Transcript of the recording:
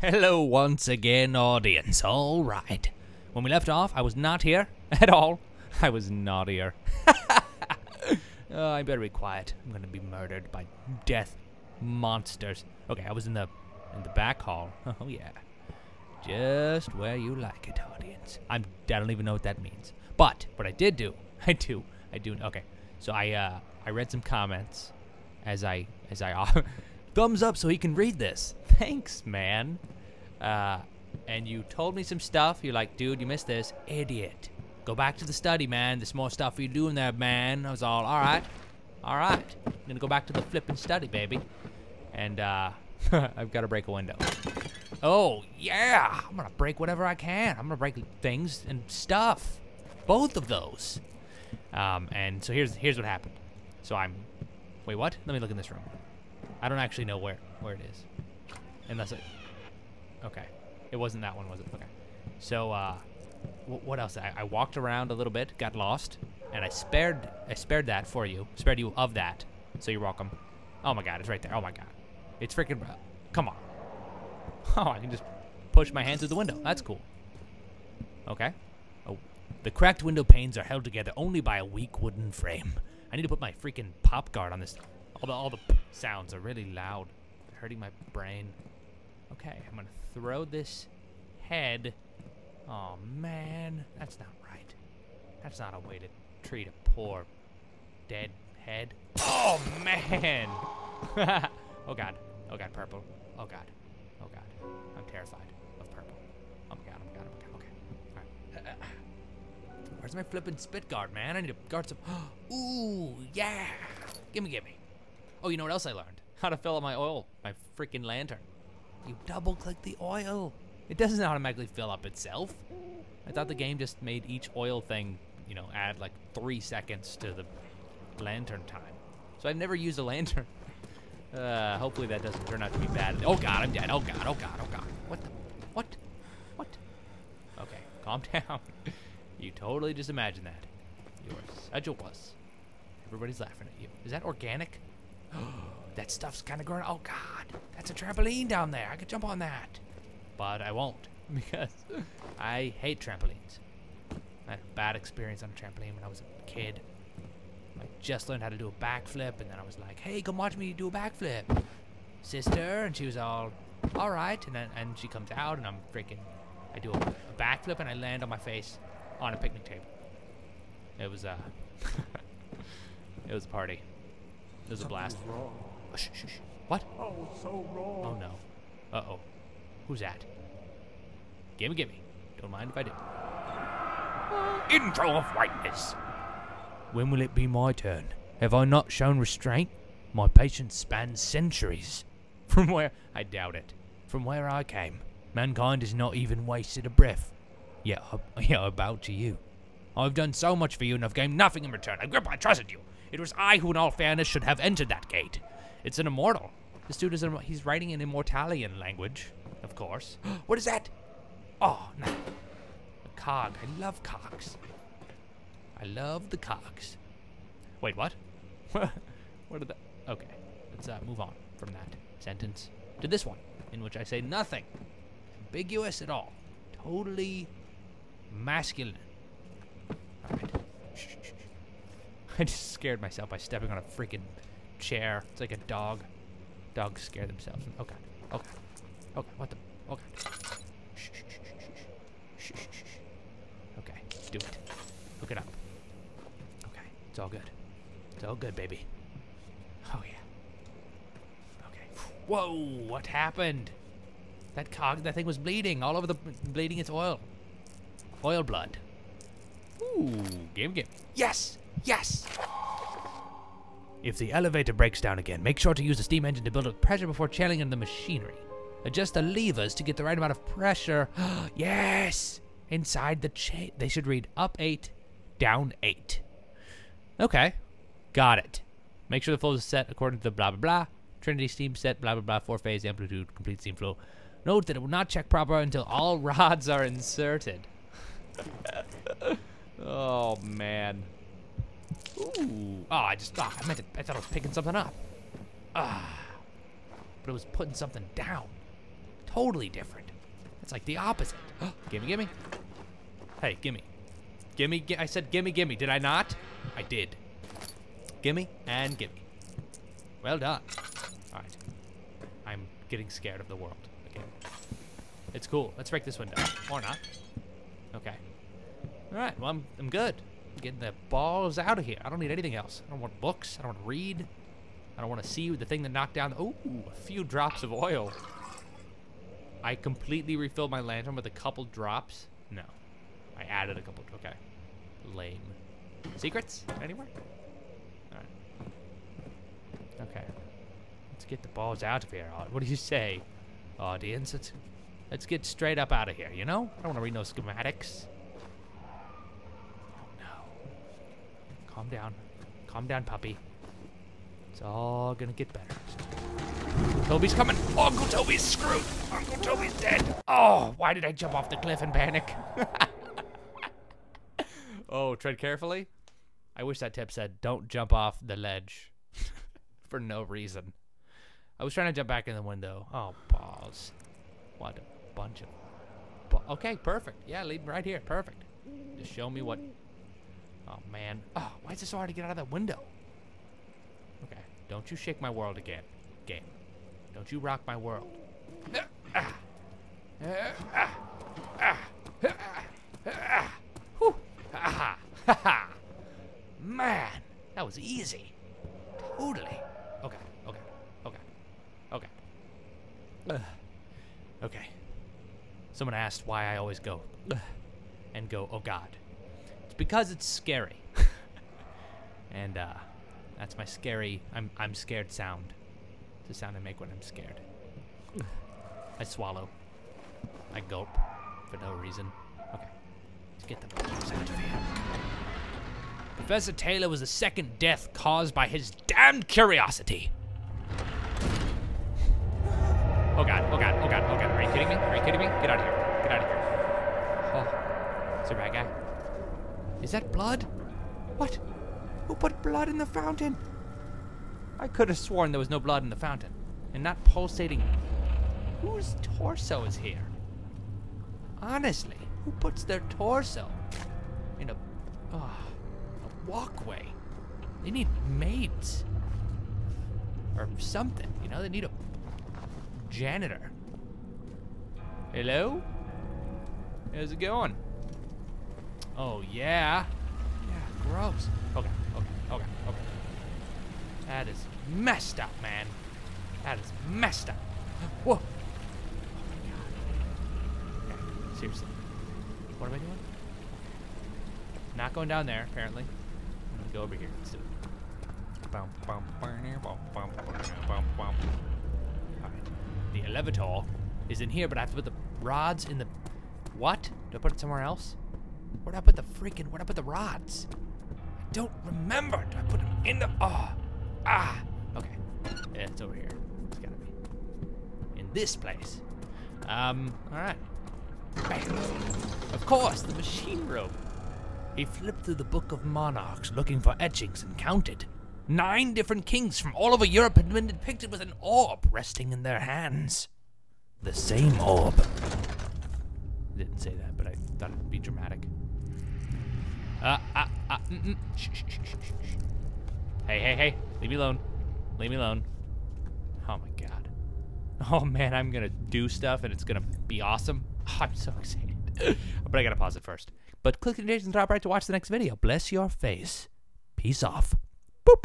Hello once again, audience. All right. When we left off, I was not here at all. I was not here. oh, I better be quiet. I'm gonna be murdered by death monsters. Okay, I was in the in the back hall. Oh yeah, just where you like it, audience. I'm. I don't even know what that means. But what I did do, I do, I do. Okay, so I uh I read some comments as I as I thumbs up so he can read this. Thanks, man. Uh, and you told me some stuff. You're like, dude, you missed this. Idiot. Go back to the study, man. There's more stuff you doing there, man. I was all, all right. All right. I'm going to go back to the flipping study, baby. And uh, I've got to break a window. Oh, yeah. I'm going to break whatever I can. I'm going to break things and stuff. Both of those. Um, and so here's here's what happened. So I'm... Wait, what? Let me look in this room. I don't actually know where, where it is. Unless it... Okay. It wasn't that one, was it? Okay. So, uh, what else? I, I walked around a little bit, got lost, and I spared I spared that for you. Spared you of that. So you're welcome. Oh my god, it's right there. Oh my god. It's freaking... Uh, come on. Oh, I can just push my hand through the window. That's cool. Okay. Oh, the cracked window panes are held together only by a weak wooden frame. I need to put my freaking pop guard on this. All the, all the sounds are really loud. Hurting my brain. Okay, I'm gonna throw this head. Oh man, that's not right. That's not a way to treat a poor dead head. Oh man! oh god. Oh god, purple. Oh god. Oh god. I'm terrified of purple. Oh my god, oh my god, oh my god. Okay. Alright. Where's my flippin' spit guard, man? I need to guard some. Ooh, yeah! Gimme, gimme. Oh, you know what else I learned? How to fill up my oil, my freaking lantern. You double click the oil. It doesn't automatically fill up itself. I thought the game just made each oil thing, you know, add like three seconds to the lantern time. So I've never used a lantern. Uh, hopefully that doesn't turn out to be bad. Oh god, I'm dead. Oh god, oh god, oh god. What the? What? What? Okay, calm down. you totally just imagined that. You're such a wuss. Everybody's laughing at you. Is that organic? that stuff's kind of growing. Oh god, that's a trampoline down there. I could jump on that, but I won't because I hate trampolines. I had a bad experience on a trampoline when I was a kid. I just learned how to do a backflip, and then I was like, "Hey, come watch me do a backflip, sister." And she was all, "All right." And then and she comes out, and I'm freaking. I do a, a backflip, and I land on my face on a picnic table. It was uh, it was a party. It was a blast. Wrong. Oh, shh, shh, shh. What? Oh, so wrong. Oh no. Uh oh. Who's that? Gimme, gimme. Don't mind if I do. Intro of whiteness. When will it be my turn? Have I not shown restraint? My patience spans centuries. From where I doubt it. From where I came, mankind has not even wasted a breath. Yet, I, yet I bow to you. I've done so much for you and I've gained nothing in return. Agrippa, I trusted you. It was I who, in all fairness, should have entered that gate. It's an immortal. This dude is, a, he's writing in immortalian language, of course. what is that? Oh, no. A cog. I love cogs. I love the cogs. Wait, what? what did that? Okay, let's uh, move on from that sentence to this one, in which I say nothing ambiguous at all. Totally masculine. Alright. Shh, shh, shh. I just scared myself by stepping on a freaking chair. It's like a dog. Dogs scare themselves. Okay. Okay. Okay. What the? Okay. Shh, shh, shh, shh, shh, shh, shh, shh. Okay. Do it. Hook it up. Okay. It's all good. It's all good, baby. Oh yeah. Okay. Whoa! What happened? That cog, that thing was bleeding all over the, bleeding its oil. Oil blood. Ooh, game, game. Yes! Yes! If the elevator breaks down again, make sure to use the steam engine to build up pressure before channeling in the machinery. Adjust the levers to get the right amount of pressure. yes! Inside the chain. They should read up 8, down 8. Okay. Got it. Make sure the flow is set according to the blah blah blah. Trinity steam set, blah blah blah, four phase amplitude, complete steam flow. Note that it will not check proper until all rods are inserted. oh man. Ooh. Oh, I just oh, I meant to, I thought I was picking something up. Ah. But it was putting something down. totally different. It's like the opposite. gimme, gimme. Hey, gimme. Gimme, gi I said gimme, gimme. Did I not? I did. Gimme and gimme. Well done. All right. I'm getting scared of the world again. It's cool. Let's break this window. Or not. Okay. All right. Well, I'm, I'm good. Getting the balls out of here. I don't need anything else. I don't want books. I don't want to read. I don't want to see the thing that knocked down. Oh, a few drops of oil. I completely refilled my lantern with a couple drops. No. I added a couple. Okay. Lame. Secrets? Anywhere? Alright. Okay. Let's get the balls out of here. What do you say, audience? Let's, let's get straight up out of here, you know? I don't want to read no schematics. Oh, no. Calm down. Calm down, puppy. It's all gonna get better. Toby's coming. Oh, Uncle Toby's screwed. Uncle Toby's dead. Oh, why did I jump off the cliff and panic? oh, tread carefully. I wish that tip said, don't jump off the ledge for no reason. I was trying to jump back in the window. Oh, balls. What a bunch of... okay, perfect. Yeah, leave me right here. Perfect. Just show me what... Oh, man. Oh, why is it so hard to get out of that window? Okay. Don't you shake my world again, game. Don't you rock my world. Man, that was easy. Totally. Okay, okay, okay, okay. Okay. Someone asked why I always go and go, oh God. Because it's scary. and, uh, that's my scary, I'm, I'm scared sound. It's the sound I make when I'm scared. I swallow. I gulp for no reason. Okay, let's get the balls out of here. Professor Taylor was the second death caused by his damned curiosity. Oh god, oh god, oh god, oh god. Are you kidding me? Are you kidding me? Get out of here. Get out of here. Oh, it's a bad guy. Is that blood? What? Who put blood in the fountain? I could have sworn there was no blood in the fountain. And not pulsating. Whose torso is here? Honestly, who puts their torso in a, uh, a walkway? They need maids. Or something, you know? They need a janitor. Hello? How's it going? Oh, yeah. Yeah, gross. Okay. Okay, okay. Okay. That is messed up, man. That is messed up. Whoa. Oh my god. Okay, seriously. What am I doing? Not going down there, apparently. I'm gonna go over here. Let's do it. Alright. The elevator is in here, but I have to put the rods in the... What? Do I put it somewhere else? Where'd I put the freaking... Where'd I put the rods? I don't remember. Do I put them in the... Oh. Ah. Okay. Yeah, it's over here. It's gotta be. In this place. Um, alright. Of course, the machine room. He flipped through the Book of Monarchs looking for etchings and counted. Nine different kings from all over Europe had been depicted with an orb resting in their hands. The same orb. Didn't say that, but It'd be dramatic. Uh, uh, uh, mm, mm. Shh, shh, shh. Hey, hey, hey. Leave me alone. Leave me alone. Oh my god. Oh man, I'm gonna do stuff and it's gonna be awesome. Oh, I'm so excited. but I gotta pause it first. But click the notification top right to watch the next video. Bless your face. Peace off. Boop.